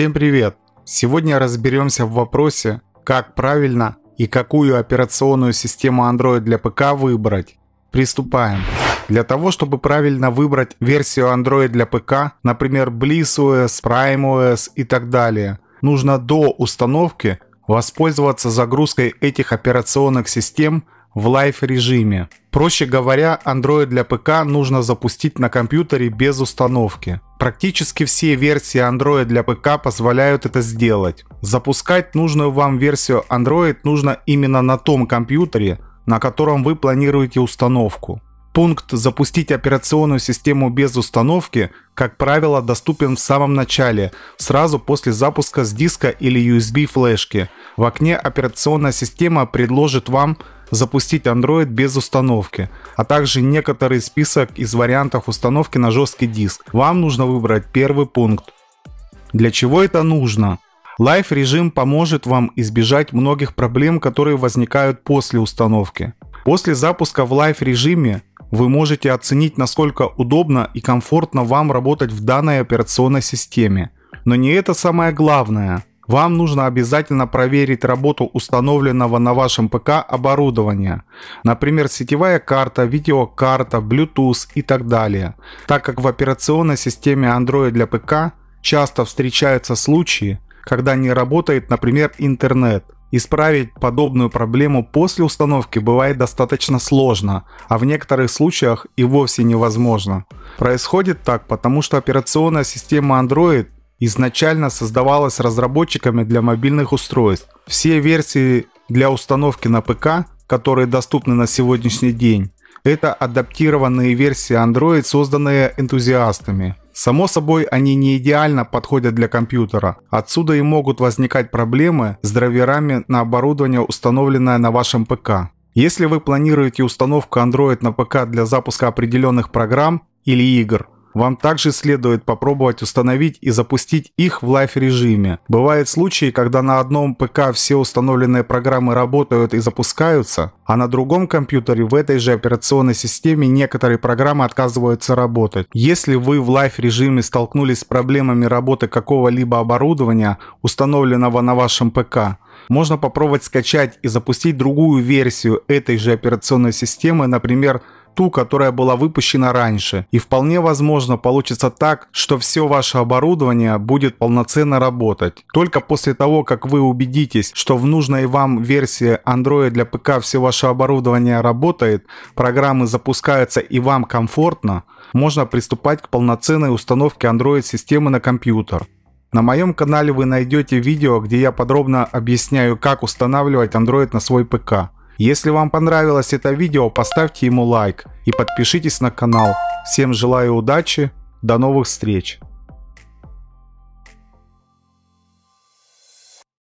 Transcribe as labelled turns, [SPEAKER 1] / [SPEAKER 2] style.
[SPEAKER 1] Всем привет! Сегодня разберемся в вопросе, как правильно и какую операционную систему Android для ПК выбрать. Приступаем. Для того, чтобы правильно выбрать версию Android для ПК, например BlissOS, PrimeOS и так далее, нужно до установки воспользоваться загрузкой этих операционных систем в Live режиме. Проще говоря, Android для ПК нужно запустить на компьютере без установки. Практически все версии Android для ПК позволяют это сделать. Запускать нужную вам версию Android нужно именно на том компьютере, на котором вы планируете установку. Пункт «Запустить операционную систему без установки», как правило, доступен в самом начале, сразу после запуска с диска или USB флешки. В окне операционная система предложит вам запустить Android без установки, а также некоторый список из вариантов установки на жесткий диск. Вам нужно выбрать первый пункт. Для чего это нужно? Live режим поможет вам избежать многих проблем, которые возникают после установки. После запуска в Live режиме вы можете оценить, насколько удобно и комфортно вам работать в данной операционной системе. Но не это самое главное. Вам нужно обязательно проверить работу установленного на вашем ПК оборудования, например, сетевая карта, видеокарта, Bluetooth и так далее, так как в операционной системе Android для ПК часто встречаются случаи, когда не работает, например, интернет – Исправить подобную проблему после установки бывает достаточно сложно, а в некоторых случаях и вовсе невозможно. Происходит так, потому что операционная система Android изначально создавалась разработчиками для мобильных устройств. Все версии для установки на ПК, которые доступны на сегодняшний день, это адаптированные версии Android, созданные энтузиастами. Само собой, они не идеально подходят для компьютера. Отсюда и могут возникать проблемы с драйверами на оборудование, установленное на вашем ПК. Если вы планируете установку Android на ПК для запуска определенных программ или игр, вам также следует попробовать установить и запустить их в лайф режиме. Бывают случаи, когда на одном ПК все установленные программы работают и запускаются, а на другом компьютере в этой же операционной системе некоторые программы отказываются работать. Если вы в лайф режиме столкнулись с проблемами работы какого-либо оборудования, установленного на вашем ПК, можно попробовать скачать и запустить другую версию этой же операционной системы, например, ту, которая была выпущена раньше. И вполне возможно получится так, что все ваше оборудование будет полноценно работать. Только после того, как вы убедитесь, что в нужной вам версии Android для ПК все ваше оборудование работает, программы запускаются и вам комфортно, можно приступать к полноценной установке Android-системы на компьютер. На моем канале вы найдете видео, где я подробно объясняю, как устанавливать Android на свой ПК. Если вам понравилось это видео, поставьте ему лайк и подпишитесь на канал. Всем желаю удачи, до новых встреч!